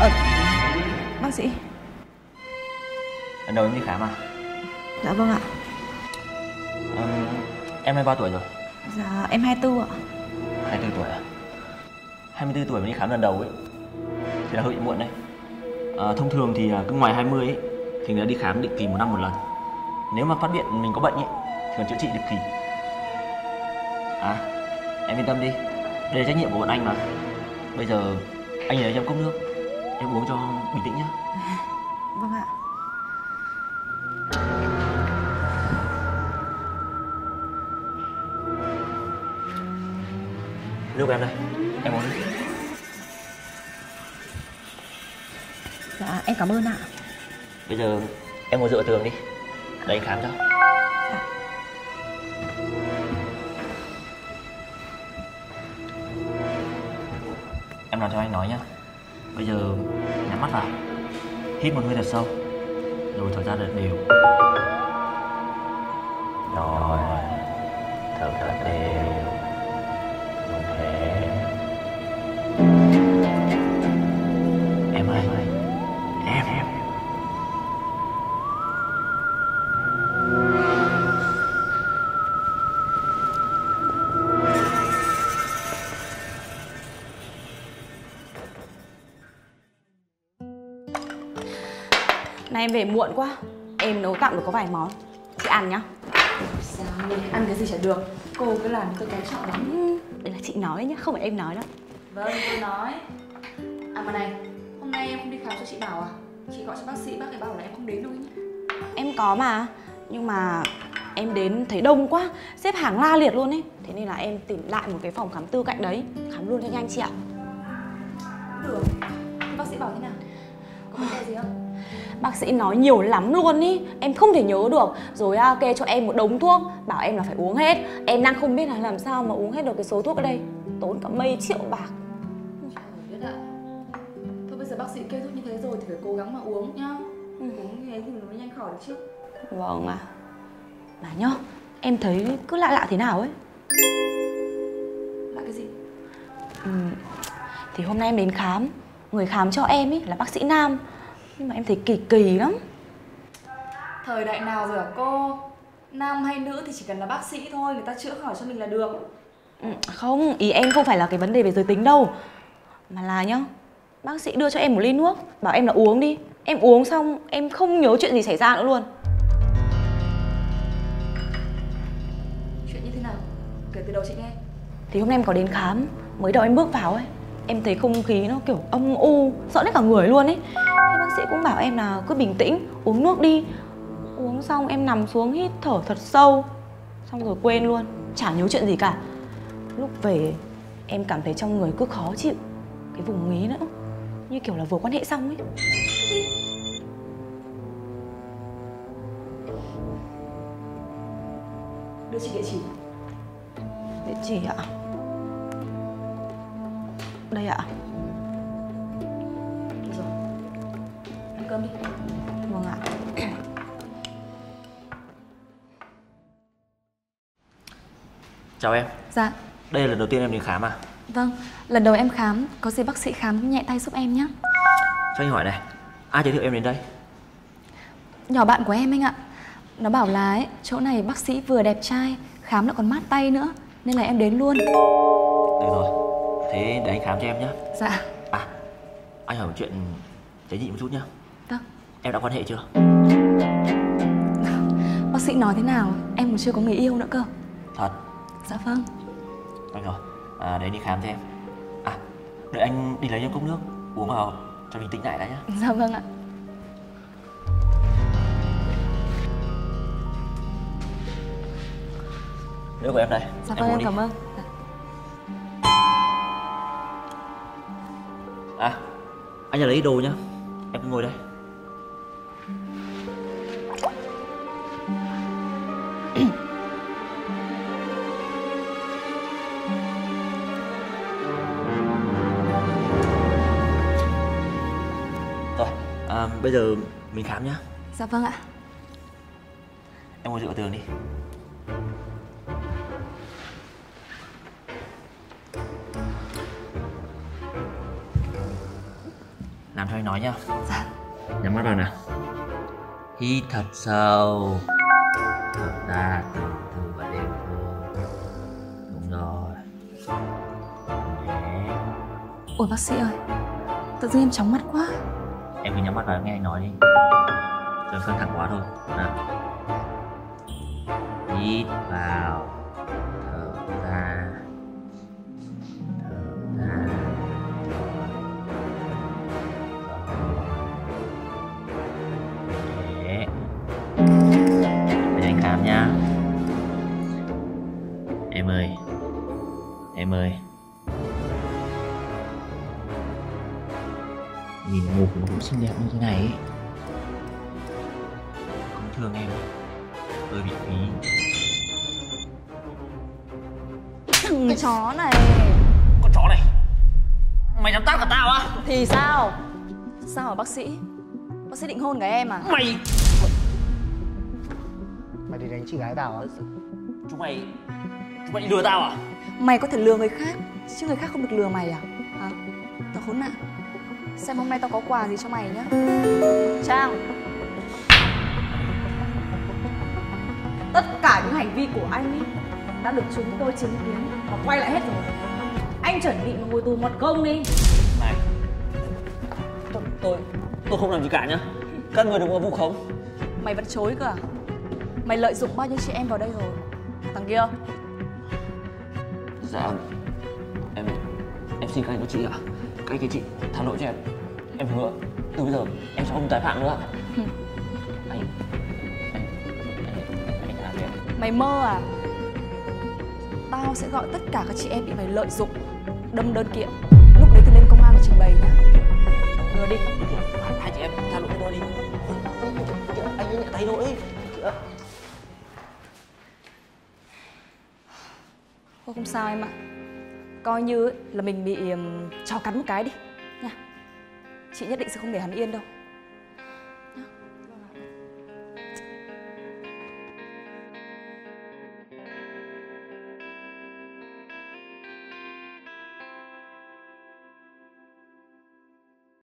Ờ, bác sĩ. Lần đầu em đi khám à? Dạ vâng ạ. Ờ, em nay bao tuổi rồi? Dạ em 24 ạ. 24 tuổi à? 24 tuổi mà đi khám lần đầu ấy Thì là hơi bị muộn đấy. À, Thông thường thì à, cứ ngoài 20 ấy Thì người ta đi khám định kỳ một năm một lần. Nếu mà phát hiện mình có bệnh ấy Thì còn chữa trị định kỳ. À em yên tâm đi. Đây là trách nhiệm của bọn anh mà. Bây giờ anh lấy cho em cốc nước Em uống cho bình tĩnh nhá. Vâng ạ. Nước của em đây. Em uống đi. Dạ em cảm ơn ạ. Bây giờ em ngồi dựa tường đi. Để anh khám cho. Dạ. Em làm cho anh nói nhá Bây giờ nhắm mắt vào Hít một hơi thật sâu. Rồi thở ra thật đều Nay em về muộn quá. Em nấu tạm được có vài món. Chị ăn nhá. Sao ăn cái gì chả được? Cô cứ làm tôi cái chọn lắm. Ừ, Đây là chị nói nhá, không phải em nói đâu. Vâng, tôi nói. À mà này, hôm nay em không đi khám cho chị Bảo à? Chị gọi cho bác sĩ, bác ấy bảo là em không đến đâu nhé Em có mà Nhưng mà em đến thấy đông quá Xếp hàng la liệt luôn ấy. Thế nên là em tìm lại một cái phòng khám tư cạnh đấy Khám luôn cho nhanh chị ạ. Được, bác sĩ bảo thế nào? Có vấn đề gì không? Bác sĩ nói nhiều lắm luôn ý. Em không thể nhớ được. Rồi à, kê cho em một đống thuốc Bảo em là phải uống hết. Em đang không biết là làm sao mà uống hết được cái số thuốc ở đây. Tốn cả mấy triệu bạc. Trời biết ạ Thôi bây giờ bác sĩ kê thuốc như thế rồi thì phải cố gắng mà uống nhá. Uống như thế thì nó mới nhanh khỏi được chứ. Vâng ạ. Mà nhá Em thấy cứ lạ lạ thế nào ấy? Là cái gì? ừ, Thì hôm nay em đến khám. Người khám cho em ấy là bác sĩ nam Nhưng mà em thấy kỳ kỳ lắm. Thời đại nào rồi hả cô? Nam hay nữ thì chỉ cần là bác sĩ thôi, người ta chữa khỏi cho mình là được. Ừ, Không, ý em không phải là cái vấn đề về giới tính đâu. Mà là nhá Bác sĩ đưa cho em một ly nước Bảo em là uống đi. Em uống xong em không nhớ chuyện gì xảy ra nữa luôn. Chuyện như thế nào? Kể từ đầu chị nghe. Thì hôm nay em có đến khám Mới đầu em bước vào ấy Em thấy không khí nó kiểu âm u Sợ hết cả người luôn ấy sĩ cũng bảo em là cứ bình tĩnh Uống nước đi. Uống xong em nằm xuống hít thở thật sâu Xong rồi quên luôn Chả nhớ chuyện gì cả. Lúc về em cảm thấy trong người cứ khó chịu Cái vùng mí nữa Như kiểu là vừa quan hệ xong ấy. Đưa chị địa chỉ. Địa chỉ ạ? Đây ạ cơm đi Vâng ạ Chào em Dạ, Đây là lần đầu tiên em đến khám à vâng. Lần đầu em khám, có gì bác sĩ khám nhẹ tay giúp em nhé. Cho anh hỏi này Ai giới thiệu em đến đây Nhỏ bạn của em anh ạ. Nó bảo là ấy, chỗ này bác sĩ vừa đẹp trai, khám lại còn mát tay nữa. Nên là em đến luôn. Được rồi Thế để anh khám cho em nhé Dạ, À Anh hỏi một chuyện tế nhị một chút nhá vâng. Em đã quan hệ chưa Bác sĩ nói thế nào, em còn chưa có người yêu nữa cơ. Thật Dạ vâng. Được rồi à, Để anh đi khám cho em À Đợi anh đi lấy em cốc nước Uống vào cho bình tĩnh lại đã nhá Dạ vâng ạ. Nước của em đây Dạ Em vâng, em đi. cảm ơn. À Anh ra lấy đồ nhá Em cứ ngồi đây à, Bây giờ mình khám nhá. Dạ vâng ạ. Em ngồi dựa vào tường đi. Làm cho anh nói nhá. Dạ. Nhắm mắt vào nào. Hít thật sâu. Thở ra từ từ và đều thôi đúng rồi. Nhẹ. Ôi bác sĩ ơi Tự dưng em chóng mắt quá em cứ nhắm mắt vào nghe anh nói đi. Đừng căng thẳng quá thôi. Nào. Hít vào. Thở ra. Thở ra. Để anh khám nhá. Em ơi. Em ơi. Nhìn ngủ nó cũng xinh đẹp như thế này ấy. Không thương em. Hơi bị phí. Thằng chó này. Con chó này. Mày dám tát cả tao á? Thì sao? Sao hả bác sĩ? Bác sĩ định hôn cả em à? Mày. Mày đi đánh chị gái tao á? Chúng mày Chúng mày lừa tao à? Mày có thể lừa người khác Chứ người khác không được lừa mày à? Hả? Tao khốn nạn Xem hôm nay tao có quà gì cho mày nhá. Trang. Tất cả những hành vi của anh ấy đã được chúng tôi chứng kiến và quay lại hết rồi. Anh chuẩn bị mà ngồi tù một công đi. Này. Tôi, tôi Tôi không làm gì cả nhá. Các người đừng có vu khống. Mày vẫn chối cơ à? Mày lợi dụng bao nhiêu chị em vào đây rồi? Thằng kia. Dạ. Em Em xin các anh các chị ạ. Các anh các chị tha lỗi cho em. Em hứa Từ bây giờ em sẽ không tái phạm nữa. Ạ anh Anh Anh Anh Anh em Mày mơ à? Tao sẽ gọi tất cả các chị em bị mày lợi dụng Đâm đơn kiện. Lúc đấy thì lên công an và trình bày nhá. Hứa đi. Hai chị em tha lỗi cho đi. Anh ấy nhận thay lỗi. Thôi không sao em ạ Coi như là mình bị chó cắn một cái đi. Nha. Chị nhất định sẽ không để hắn yên đâu.